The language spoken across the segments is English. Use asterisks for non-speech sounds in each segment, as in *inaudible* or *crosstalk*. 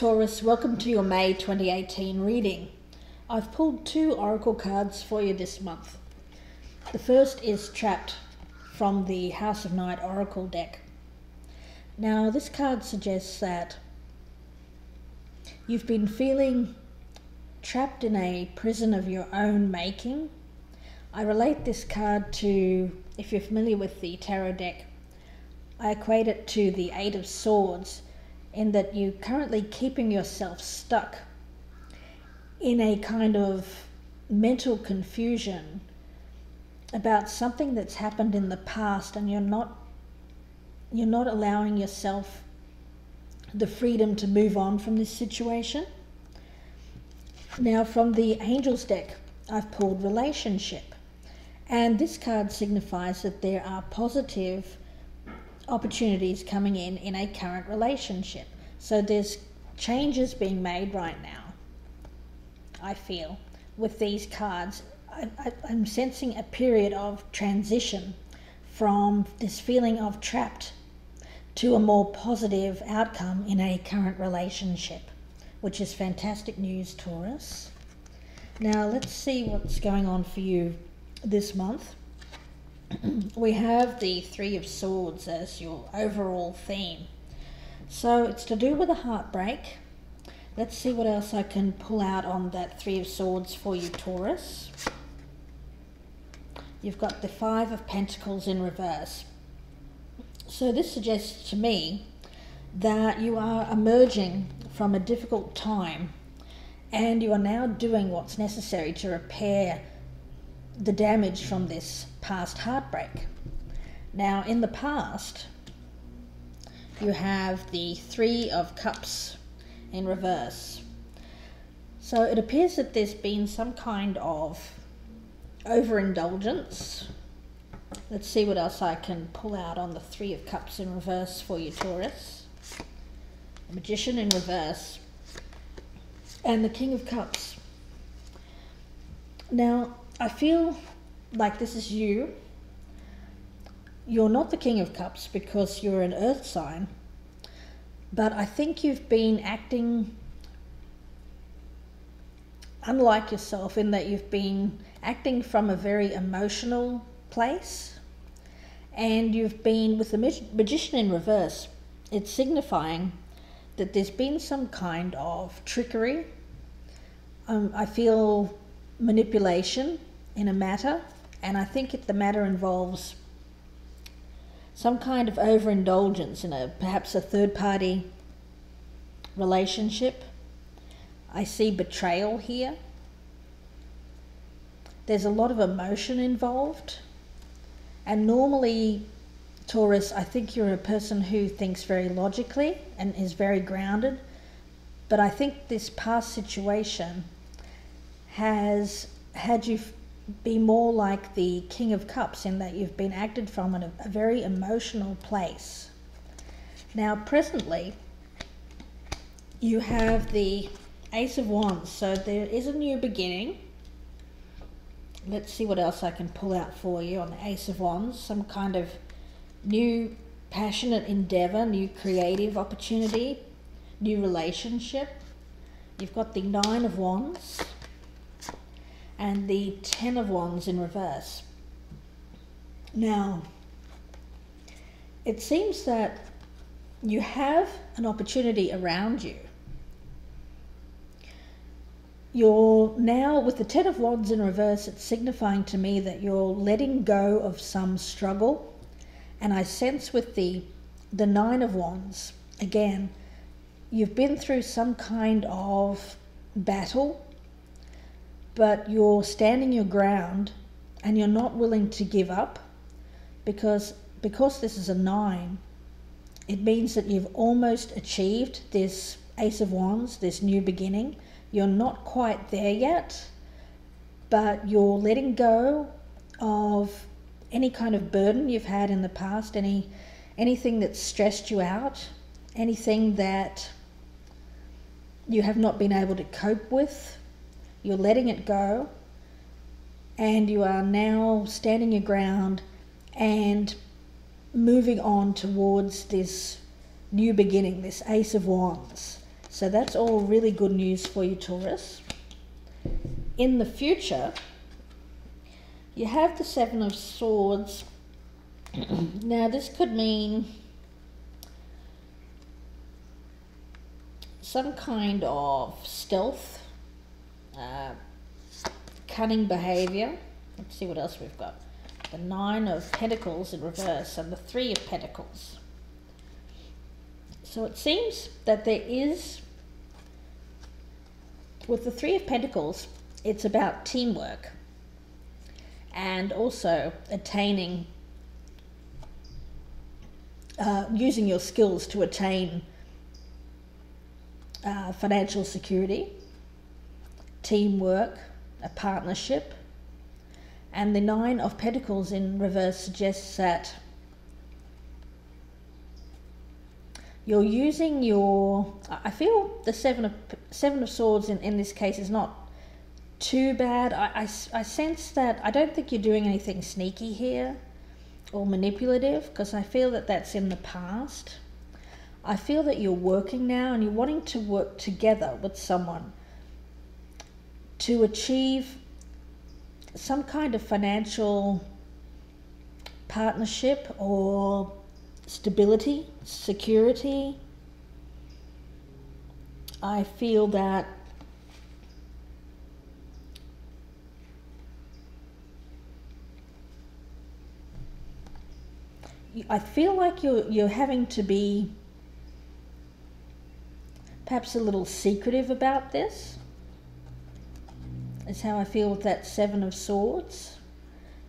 Taurus. Welcome to your May 2018 reading. I've pulled two oracle cards for you this month. The first is Trapped from the House of Night Oracle deck. Now, this card suggests that you've been feeling trapped in a prison of your own making. I relate this card to, if you're familiar with the tarot deck, I equate it to the Eight of Swords in that you're currently keeping yourself stuck in a kind of mental confusion about something that's happened in the past and you're not you're not allowing yourself the freedom to move on from this situation. Now from the Angels deck, I've pulled relationship. And this card signifies that there are positive opportunities coming in in a current relationship. So there's changes being made right now, I feel, with these cards. I, am sensing a period of transition from this feeling of trapped to a more positive outcome in a current relationship, which is fantastic news, Taurus. Now, let's see what's going on for you this month. We have the Three of Swords as your overall theme. So it's to do with a heartbreak. Let's see what else I can pull out on that Three of Swords for you, Taurus. You've got the Five of Pentacles in reverse. So this suggests to me that you are emerging from a difficult time and you are now doing what's necessary to repair the damage from this past heartbreak. Now, in the past, you have the Three of Cups in reverse. So it appears that there's been some kind of overindulgence. Let's see what else I can pull out on the Three of Cups in reverse for you, Taurus. The Magician in reverse. And the King of Cups. Now, I feel like this is you. You're not the King of Cups because you're an earth sign, but I think you've been acting unlike yourself in that you've been acting from a very emotional place and you've been with the magician in reverse. It's signifying that there's been some kind of trickery. Um, i feel manipulation in a matter, and I think the matter involves some kind of overindulgence in a perhaps a third party relationship. I see betrayal here. There's a lot of emotion involved. And normally, Taurus, I think you're a person who thinks very logically and is very grounded. But I think this past situation has had you be more like the King of Cups in that you've been acted from in a, a very emotional place. Now, presently, you have the Ace of Wands, so there is a new beginning. Let's see what else I can pull out for you on the Ace of Wands. Some kind of new passionate endeavor, new creative opportunity, new relationship. You've got the Nine of Wands and the Ten of Wands in reverse. Now, it seems that you have an opportunity around you. You're now, with the Ten of Wands in reverse, it's signifying to me that you're letting go of some struggle. And I sense with the, the Nine of Wands, again, you've been through some kind of battle but you're standing your ground and you're not willing to give up because because this is a 9 it means that you've almost achieved this ace of wands this new beginning. You're not quite there yet but you're letting go of any kind of burden you've had in the past any anything that stressed you out anything that you have not been able to cope with you're letting it go, and you are now standing your ground and moving on towards this new beginning, this Ace of Wands. So that's all really good news for you, Taurus. In the future, you have the Seven of Swords. *clears throat* now, this could mean some kind of stealth, uh, cunning behavior. Let's see what else we've got. The Nine of Pentacles in reverse and the Three of Pentacles. So it seems that there is, with the Three of Pentacles, it's about teamwork and also attaining, uh, using your skills to attain uh, financial security, teamwork, a partnership. And the Nine of Pentacles in reverse suggests that you're using your i feel the seven of seven of swords in, in this case is not too bad I, I, I sense that i don't think you're doing anything sneaky here or manipulative because i feel that that's in the past i feel that you're working now and you're wanting to work together with someone to achieve some kind of financial partnership or stability, security. I feel that I feel like you're you're having to be perhaps a little secretive about this. Is how I feel with that seven of swords.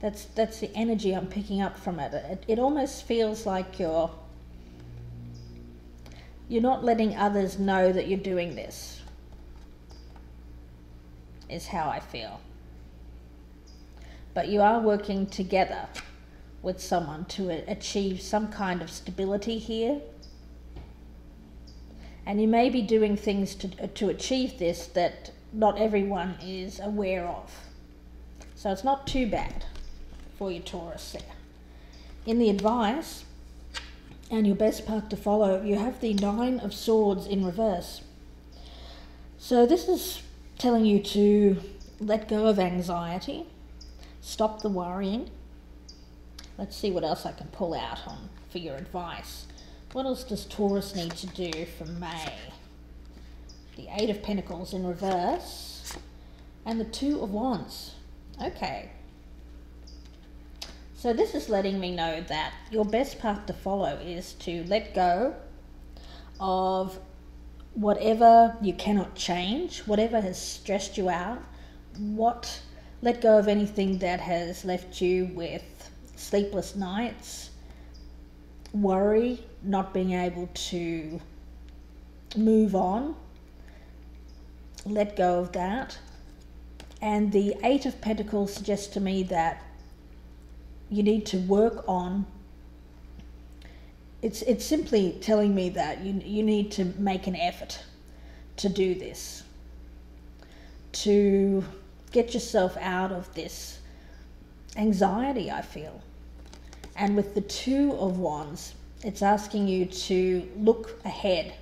That's that's the energy I'm picking up from it. It, it almost feels like you're you're not letting others know that you're doing this. Is how I feel. But you are working together with someone to achieve some kind of stability here. And you may be doing things to, to achieve this that not everyone is aware of. So it's not too bad for your Taurus there. In the advice, and your best path to follow, you have the Nine of Swords in reverse. So this is telling you to let go of anxiety, stop the worrying. Let's see what else I can pull out on for your advice. What else does Taurus need to do for May? The Eight of Pentacles in reverse and the Two of Wands. Okay, so this is letting me know that your best path to follow is to let go of whatever you cannot change, whatever has stressed you out, what let go of anything that has left you with sleepless nights, worry, not being able to move on. Let go of that. And the Eight of Pentacles suggests to me that you need to work on it's it's simply telling me that you you need to make an effort to do this to get yourself out of this anxiety I feel and with the two of wands it's asking you to look ahead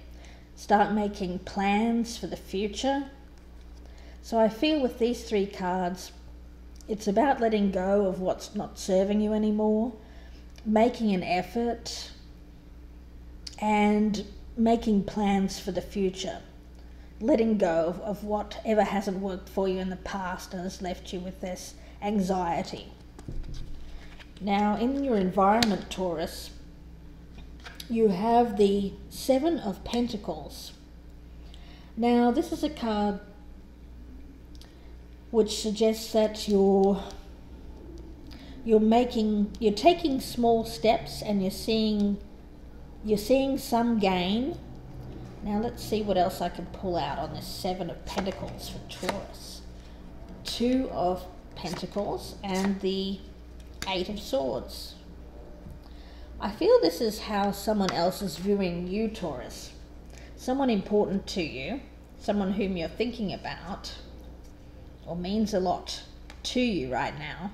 start making plans for the future so I feel with these three cards it's about letting go of what's not serving you anymore, making an effort, and making plans for the future. Letting go of, of whatever hasn't worked for you in the past and has left you with this anxiety. Now, in your environment, Taurus, you have the Seven of Pentacles. Now, this is a card which suggests that you're you're making you're taking small steps and you're seeing you're seeing some gain. Now let's see what else I can pull out on this seven of pentacles for Taurus. Two of pentacles and the eight of swords. I feel this is how someone else is viewing you, Taurus. Someone important to you, someone whom you're thinking about or means a lot to you right now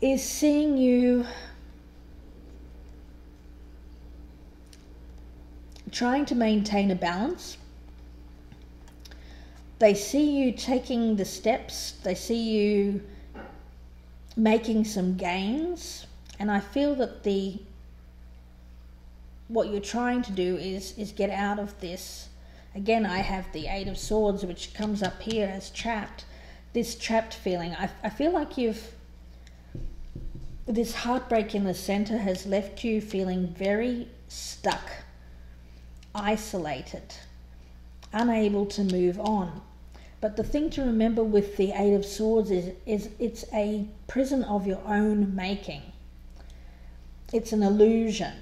is seeing you trying to maintain a balance. They see you taking the steps, they see you making some gains, and I feel that the what you're trying to do is is get out of this. Again, I have the Eight of Swords, which comes up here as trapped. This trapped feeling. I, I feel like you've this heartbreak in the center has left you feeling very stuck, isolated, unable to move on. But the thing to remember with the Eight of Swords is, is it's a prison of your own making. It's an illusion.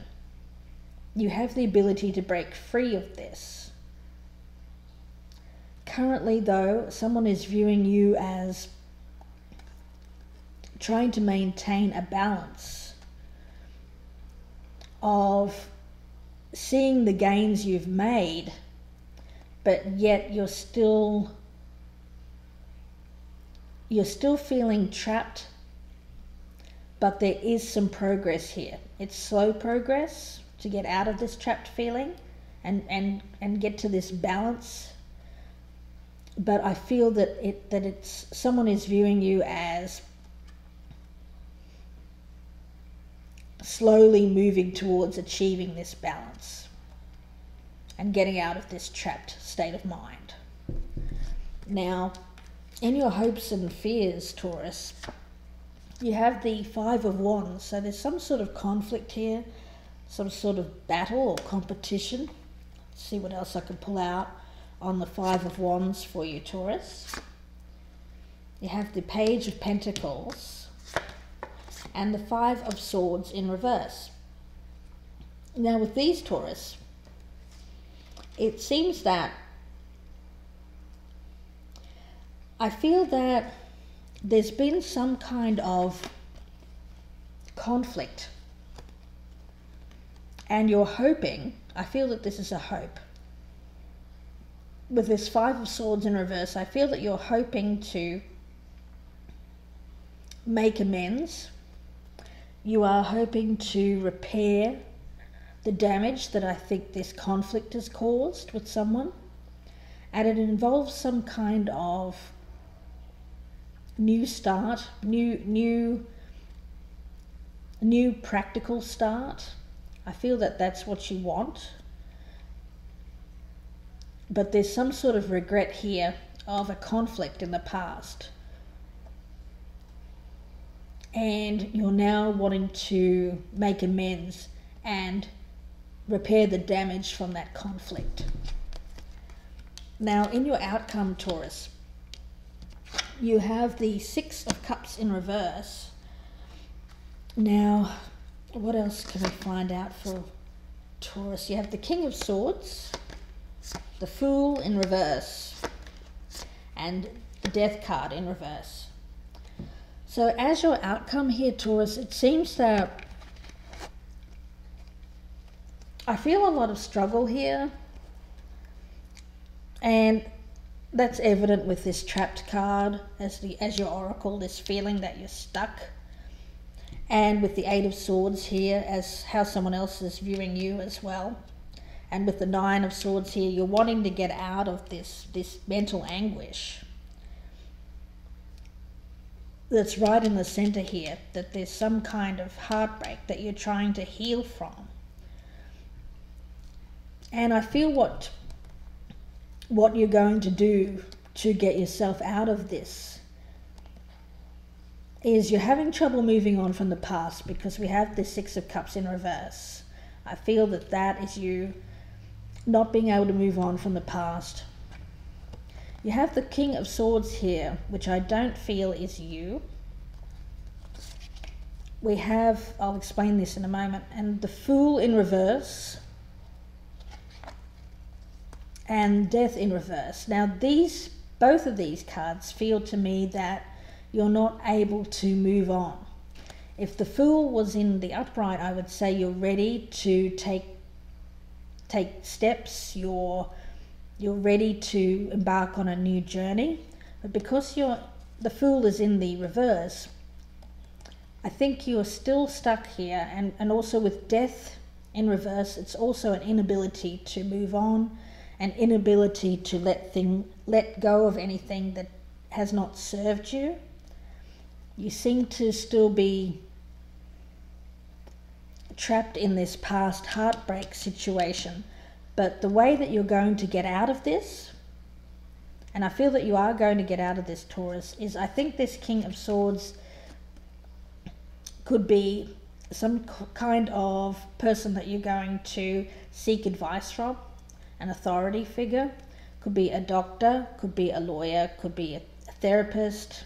You have the ability to break free of this. Currently, though, someone is viewing you as trying to maintain a balance of seeing the gains you've made, but yet you're still you're still feeling trapped, but there is some progress here. It's slow progress to get out of this trapped feeling and, and, and get to this balance. But I feel that it that it's someone is viewing you as slowly moving towards achieving this balance and getting out of this trapped state of mind. Now, in your hopes and fears, Taurus, you have the Five of Wands. So there's some sort of conflict here, some sort of battle or competition. Let's see what else I can pull out on the Five of Wands for you, Taurus. You have the Page of Pentacles and the Five of Swords in reverse. Now, with these Taurus, it seems that I feel that there's been some kind of conflict. And you're hoping, I feel that this is a hope. With this Five of Swords in reverse, I feel that you're hoping to make amends. You are hoping to repair the damage that I think this conflict has caused with someone. And it involves some kind of new start, new new new practical start. I feel that that's what you want. But there's some sort of regret here of a conflict in the past. And you're now wanting to make amends and repair the damage from that conflict. Now, in your outcome, Taurus, you have the Six of Cups in reverse. Now, what else can we find out for Taurus? You have the King of Swords, the Fool in reverse, and the Death card in reverse. So, as your outcome here, Taurus, it seems that I feel a lot of struggle here. And that's evident with this trapped card as the as your oracle this feeling that you're stuck. And with the eight of swords here as how someone else is viewing you as well. And with the nine of swords here you're wanting to get out of this this mental anguish. That's right in the center here that there's some kind of heartbreak that you're trying to heal from. And i feel what what you're going to do to get yourself out of this is you're having trouble moving on from the past because we have the Six of Cups in reverse. I feel that that is you not being able to move on from the past. You have the King of Swords here, which I don't feel is you. We have, I'll explain this in a moment, and the Fool in reverse and Death in Reverse. Now, these both of these cards feel to me that you're not able to move on. If the Fool was in the upright, I would say you're ready to take take steps. You're you're ready to embark on a new journey. But because you're the Fool is in the reverse, I think you're still stuck here, and, and also with death in reverse, it's also an inability to move on, an inability to let thing let go of anything that has not served you. You seem to still be trapped in this past heartbreak situation. But the way that you're going to get out of this, and I feel that you are going to get out of this, Taurus, is I think this King of Swords could be some kind of person that you're going to seek advice from, an authority figure. Could be a doctor, could be a lawyer, could be a therapist,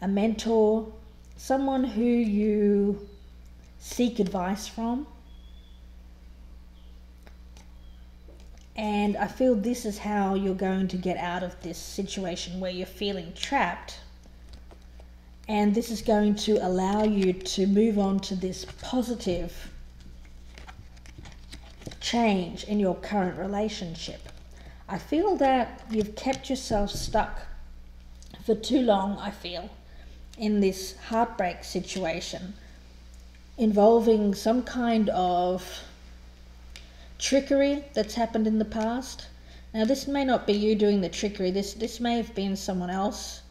a mentor, someone who you seek advice from. And I feel this is how you're going to get out of this situation where you're feeling trapped. And this is going to allow you to move on to this positive change in your current relationship. I feel that you've kept yourself stuck for too long, I feel, in this heartbreak situation involving some kind of trickery that's happened in the past. Now, this may not be you doing the trickery, this, this may have been someone else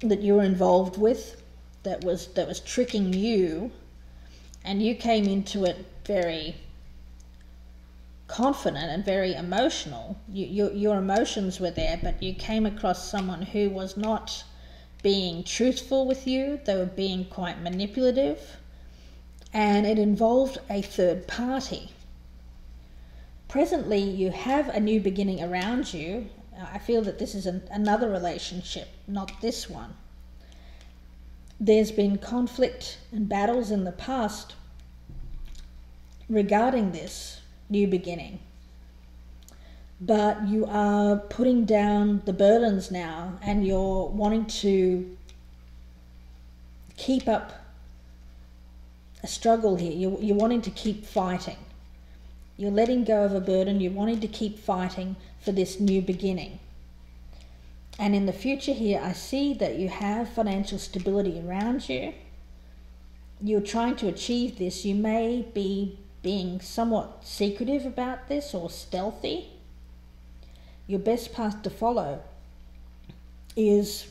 that you were involved with that was, that was tricking you, and you came into it very confident and very emotional. You, your, emotions were there, but you came across someone who was not being truthful with you, they were being quite manipulative, and it involved a third party. Presently, you have a new beginning around you. I feel that this is an, another relationship, not this one. There's been conflict and battles in the past regarding this new beginning but you are putting down the burdens now and you're wanting to keep up a struggle here. You're, you're wanting to keep fighting. You're letting go of a burden. You're wanting to keep fighting for this new beginning. And in the future, here, I see that you have financial stability around you. You're trying to achieve this. You may be being somewhat secretive about this or stealthy your best path to follow is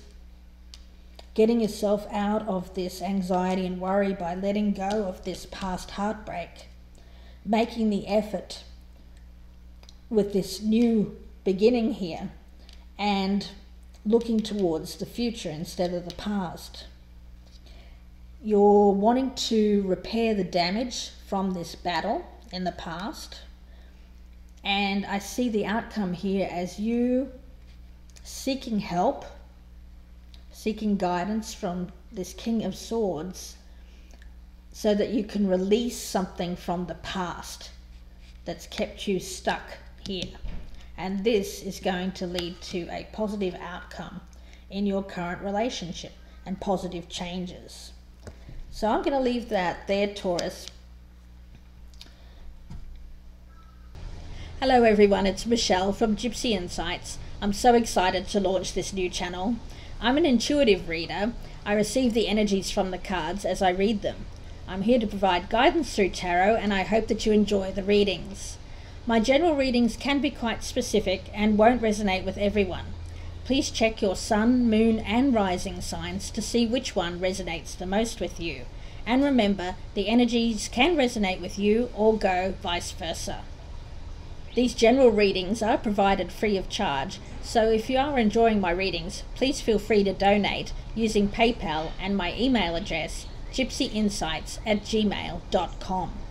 getting yourself out of this anxiety and worry by letting go of this past heartbreak, making the effort with this new beginning here, and looking towards the future instead of the past. You're wanting to repair the damage from this battle in the past and I see the outcome here as you seeking help, seeking guidance from this King of Swords, so that you can release something from the past that's kept you stuck here. And this is going to lead to a positive outcome in your current relationship and positive changes. So I'm going to leave that there, Taurus. Hello everyone, it's Michelle from Gypsy Insights. I'm so excited to launch this new channel. I'm an intuitive reader. I receive the energies from the cards as I read them. I'm here to provide guidance through tarot and I hope that you enjoy the readings. My general readings can be quite specific and won't resonate with everyone. Please check your sun, moon and rising signs to see which one resonates the most with you. And remember, the energies can resonate with you or go vice versa. These general readings are provided free of charge, so if you are enjoying my readings, please feel free to donate using PayPal and my email address gypsyinsights at gmail.com.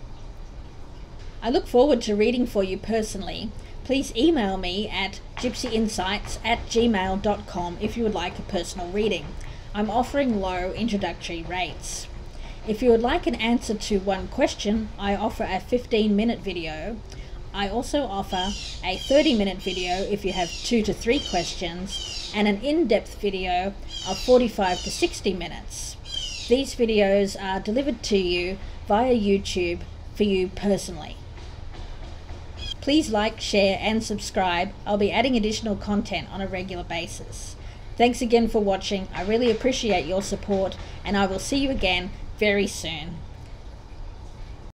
I look forward to reading for you personally. Please email me at gypsyinsights at gmail.com if you would like a personal reading. I'm offering low introductory rates. If you would like an answer to one question, I offer a 15 minute video I also offer a 30 minute video if you have two to three questions and an in-depth video of 45 to 60 minutes. These videos are delivered to you via YouTube for you personally. Please like, share and subscribe. I'll be adding additional content on a regular basis. Thanks again for watching. I really appreciate your support and I will see you again very soon.